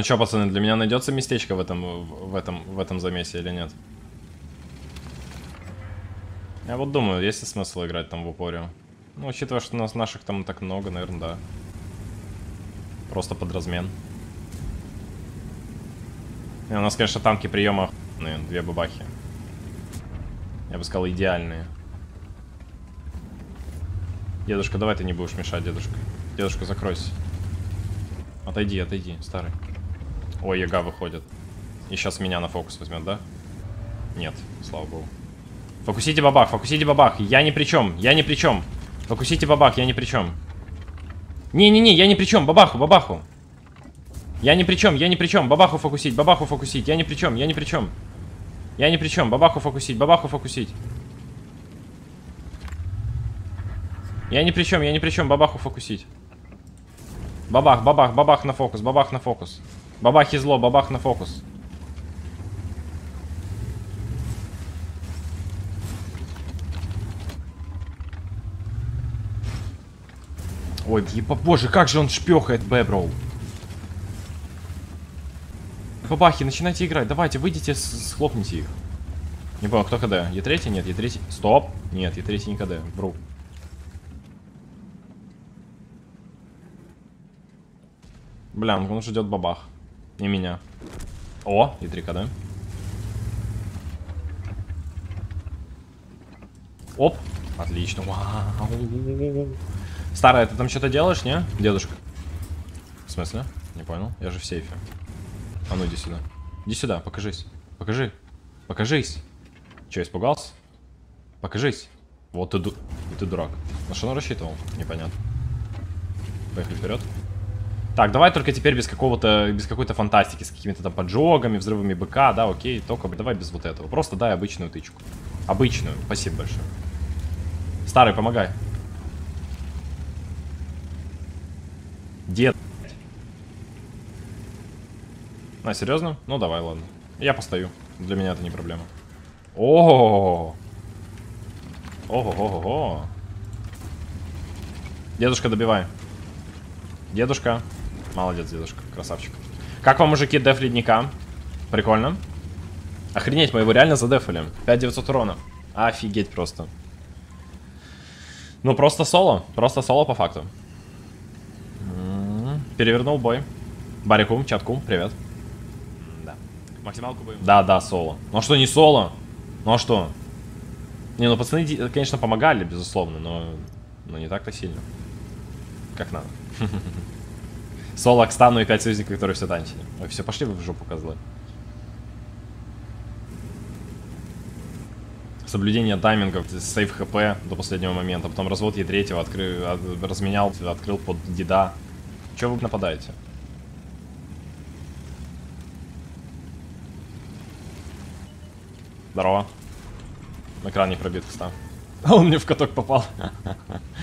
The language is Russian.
Ну что, пацаны, для меня найдется местечко в этом, в этом, в этом замесе или нет? Я вот думаю, есть ли смысл играть там в упоре? Ну, учитывая, что нас наших там так много, наверное, да. Просто под размен. И у нас, конечно, танки приема охуенные, две бабахи. Я бы сказал, идеальные. Дедушка, давай ты не будешь мешать, дедушка. Дедушка, закройся. Отойди, отойди, старый. Ой, яга выходит. И сейчас меня на фокус возьмет, да? Нет, слава богу. Фокусите бабах, фокусите бабах. Я ни при чем, я ни при чем. Фокусите бабах, я ни при чем. Не-не-не, я ни при чем, бабаху, бабаху. Я ни при чем, я ни при чем. Бабаху фокусить, бабаху фокусить. Я ни при чем, я ни при чем. Я ни при чем. Бабаху фокусить, бабаху фокусить. Я ни при чем, я ни при чем. Бабаху фокусить. Бабах, бабах, бабах на фокус, бабах на фокус. Бабах и зло, бабах на фокус. Ой, еба, боже, как же он шпехает Бэброу. Бабахи, начинайте играть. Давайте, выйдите, схлопните их. Не понял, кто КД? Е3? Нет, Е3. Стоп. Нет, Е3 не КД. Вру. Бля, он ждет бабах. Не меня. О, Е3 КД. Оп. Отлично. Вау. Старая, ты там что-то делаешь, не? Дедушка. В смысле? Не понял. Я же в сейфе. А ну иди сюда. Иди сюда, покажись. Покажи. Покажись. Че, испугался? Покажись. Вот ты, ду... ты дурак. На что он рассчитывал? Непонятно. Поехали вперед. Так, давай только теперь без какого-то, без какой-то фантастики, с какими-то там поджогами, взрывами БК, да, окей, только давай без вот этого. Просто дай обычную тычку. Обычную, спасибо большое. Старый, помогай. Дед. А, серьезно? Ну давай, ладно. Я постою. Для меня это не проблема. О, ого, ого, ого. Дедушка, добивай. Дедушка. Молодец, дедушка. Красавчик. Как вам, мужики, деф ледника? Прикольно. Охренеть, мы его реально задефали. 5900 урона. Офигеть просто. Ну, просто соло. Просто соло по факту. М-м-м. Перевернул бой. Барикум, чаткум, привет. Да. Максималку будем. Да, да, соло. Ну а что, не соло? Ну а что? Не, ну пацаны, конечно, помогали, безусловно, но, но не так-то сильно. Как надо. Соло, Акстану и 5 союзников, которые все танчили. Ой, все, пошли вы в жопу, козлы. Соблюдение таймингов, сейф хп до последнего момента. Потом развод Е3 открыл, разменял, открыл под деда. Чего вы нападаете? Здорово. Экран не пробит, кстати. А он мне в каток попал.